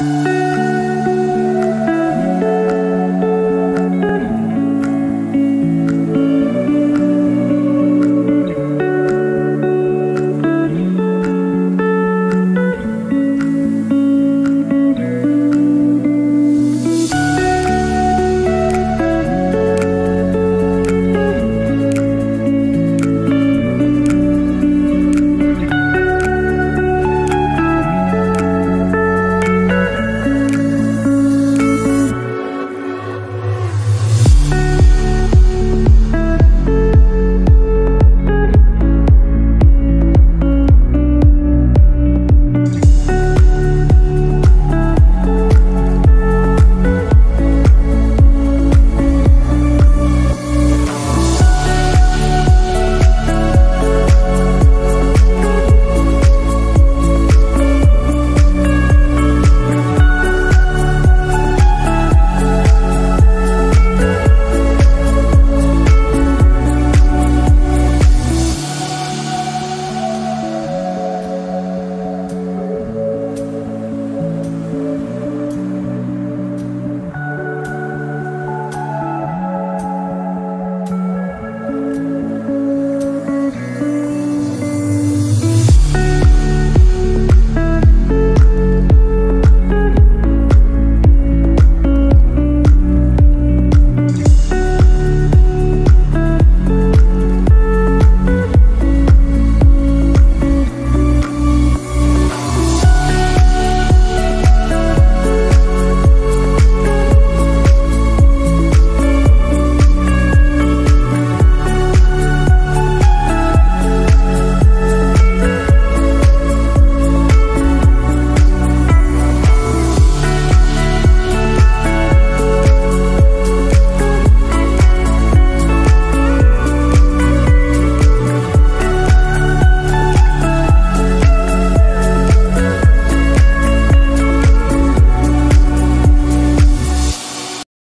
Música